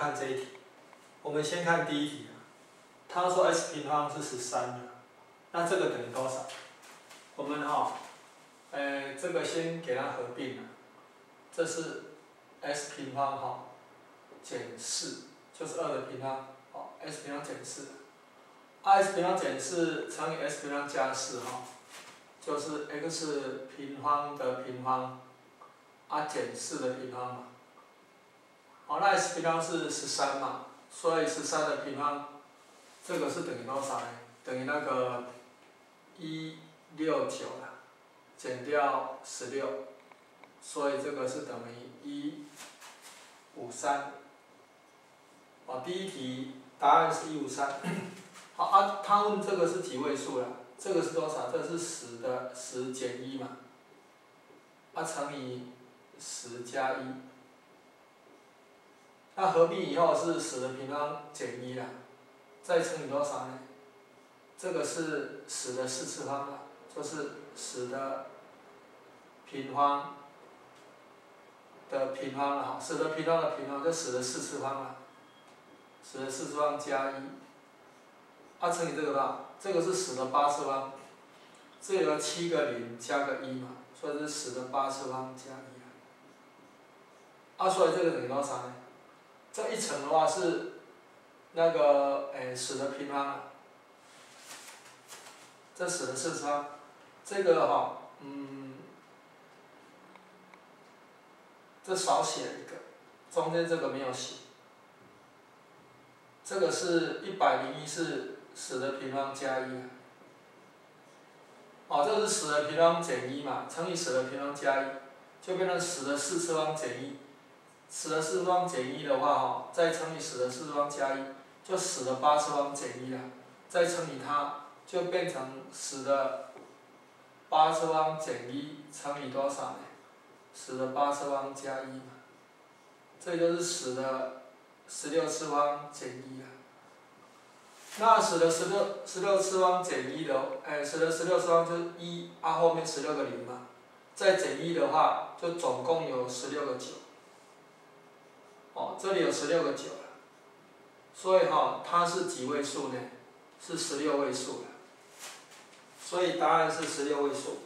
看这一题。我们先看第一题啊，他说 x 平方是十三的，那这个等于多少？我们哈、呃，这个先给它合并了，这是 x 平方哈、减四，就是二的平方，好，x 平方减四，x 平方减四乘以 x 平方加四哈，就是 x 平方的平方，啊减四的平方嘛，好，那 x 平方是十三嘛，所以十三的平方，这个是等于多少呢？等于那个一六九啦，减掉十六，所以这个是等于一五三。哦，第一题答案是一五三。好啊，他问这个是几位数啦？这个是多少？这是十的十减一嘛，啊乘以十加一。那合并以后是十的平方减一了，再乘以多少呢？这个是十的四次方啦，就是十的平方的平方了哈，十的平方的平方就十的四次方了，十的四次方加一，啊乘以这个吧，这个是十的八次方，这里有七个零加个一嘛，所以是十的八次方加一啊，啊所以这个等于多少呢？这一层的话是那个哎十的平方啊，这十的四次方，这个哈、嗯，这少写了一个，中间这个没有写，这个是一百零一是十的平方加一啊，哦，这是十的平方减一嘛，乘以十的平方加一，就变成十的四次方减一。十的四次方减一的话，哈，再乘以十的四次方加一，就十的八次方减一了，再乘以它，就变成十的八次方减一乘以多少呢？十的八次方加一嘛，这就是十的十六次方减一啊。那十的十六十六次方减一的，哎，十的十六次方就是一，啊后面十六个零嘛，再减一的话，就总共有十六个九。哦，这里有十六个九了，所以哈、它是几位数呢？是十六位数了，所以答案是十六位数。